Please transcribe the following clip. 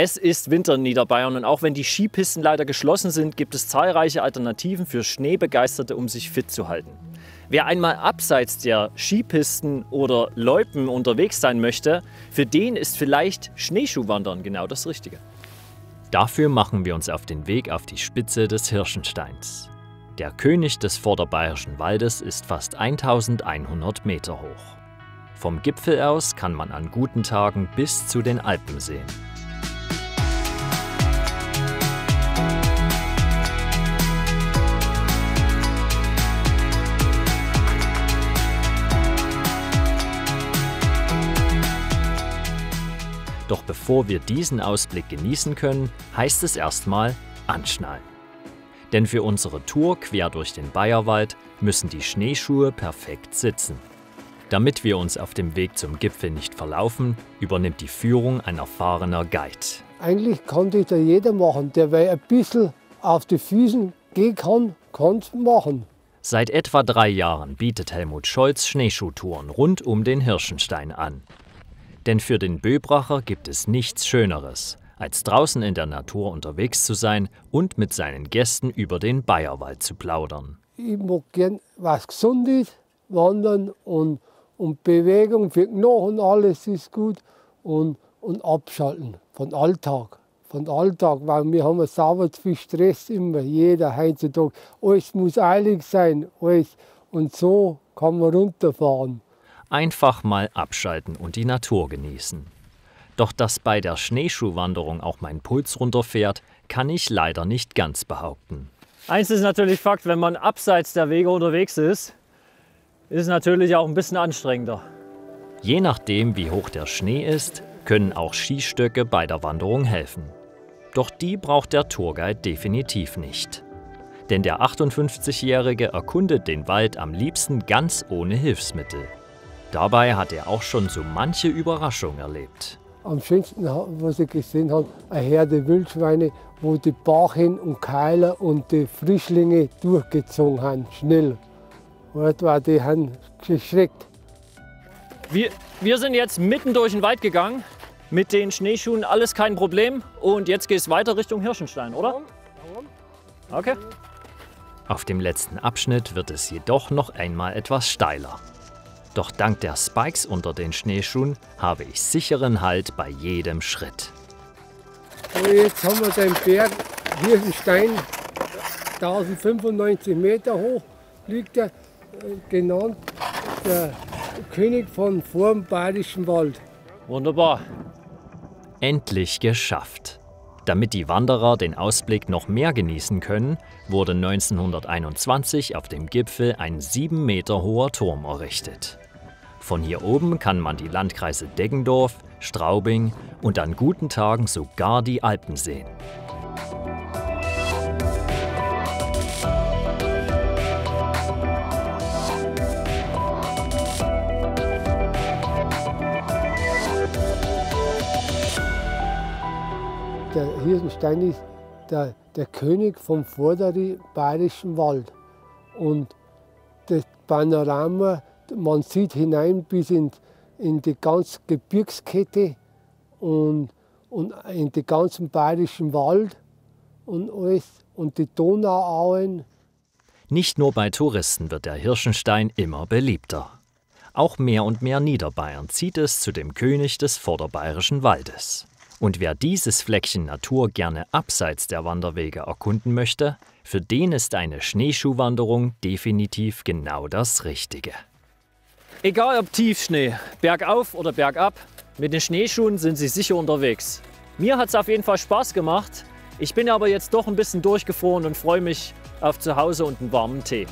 Es ist Winter in Niederbayern und auch wenn die Skipisten leider geschlossen sind, gibt es zahlreiche Alternativen für Schneebegeisterte, um sich fit zu halten. Wer einmal abseits der Skipisten oder Loipen unterwegs sein möchte, für den ist vielleicht Schneeschuhwandern genau das Richtige. Dafür machen wir uns auf den Weg auf die Spitze des Hirschensteins. Der König des Vorderbayerischen Waldes ist fast 1100 Meter hoch. Vom Gipfel aus kann man an guten Tagen bis zu den Alpen sehen. Doch bevor wir diesen Ausblick genießen können, heißt es erstmal anschnallen. Denn für unsere Tour quer durch den Bayerwald müssen die Schneeschuhe perfekt sitzen. Damit wir uns auf dem Weg zum Gipfel nicht verlaufen, übernimmt die Führung ein erfahrener Guide. Eigentlich konnte da jeder machen, der weil ein bisschen auf die Füßen gehen kann, kann es machen. Seit etwa drei Jahren bietet Helmut Scholz Schneeschuhtouren rund um den Hirschenstein an. Denn für den Böbracher gibt es nichts Schöneres, als draußen in der Natur unterwegs zu sein und mit seinen Gästen über den Bayerwald zu plaudern. Ich mag gern was Gesundes, wandern und, und Bewegung für Knochen, alles ist gut und, und abschalten von Alltag. Von Alltag, weil wir haben sauber viel Stress immer, jeder heutzutage. Alles muss eilig sein, alles. Und so kann man runterfahren einfach mal abschalten und die Natur genießen. Doch dass bei der Schneeschuhwanderung auch mein Puls runterfährt, kann ich leider nicht ganz behaupten. Eins ist natürlich Fakt, wenn man abseits der Wege unterwegs ist, ist es natürlich auch ein bisschen anstrengender. Je nachdem, wie hoch der Schnee ist, können auch Skistöcke bei der Wanderung helfen. Doch die braucht der Tourguide definitiv nicht. Denn der 58-Jährige erkundet den Wald am liebsten ganz ohne Hilfsmittel. Dabei hat er auch schon so manche Überraschung erlebt. Am schönsten, was ich gesehen habe, eine Herde Wildschweine, wo die Bachen und Keiler und die Frischlinge durchgezogen haben, schnell. Und die haben geschreckt. Wir, wir sind jetzt mitten durch den Wald gegangen, mit den Schneeschuhen, alles kein Problem. Und jetzt geht es weiter Richtung Hirschenstein, oder? Okay. Auf dem letzten Abschnitt wird es jedoch noch einmal etwas steiler. Doch dank der Spikes unter den Schneeschuhen habe ich sicheren Halt bei jedem Schritt. Jetzt haben wir den Berg, hier ist ein Stein, 1095 Meter hoch liegt er, äh, genannt der König von vorm Bayerischen Wald. Wunderbar. Endlich geschafft. Damit die Wanderer den Ausblick noch mehr genießen können, wurde 1921 auf dem Gipfel ein sieben Meter hoher Turm errichtet. Von hier oben kann man die Landkreise Deggendorf, Straubing und an guten Tagen sogar die Alpen sehen. Der Hirsenstein ist der, der König vom vorderen Bayerischen Wald. Und das Panorama man sieht hinein bis in, in die ganze Gebirgskette und, und in den ganzen bayerischen Wald und alles und die Donauauen. Nicht nur bei Touristen wird der Hirschenstein immer beliebter. Auch mehr und mehr Niederbayern zieht es zu dem König des vorderbayerischen Waldes. Und wer dieses Fleckchen Natur gerne abseits der Wanderwege erkunden möchte, für den ist eine Schneeschuhwanderung definitiv genau das Richtige. Egal ob Tiefschnee, bergauf oder bergab, mit den Schneeschuhen sind Sie sicher unterwegs. Mir hat es auf jeden Fall Spaß gemacht. Ich bin aber jetzt doch ein bisschen durchgefroren und freue mich auf zu Hause und einen warmen Tee.